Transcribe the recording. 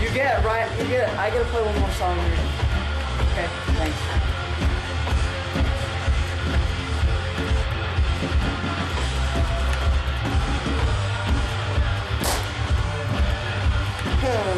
You get it, right? You get it. I gotta play one more song here. Okay, thanks. Yeah.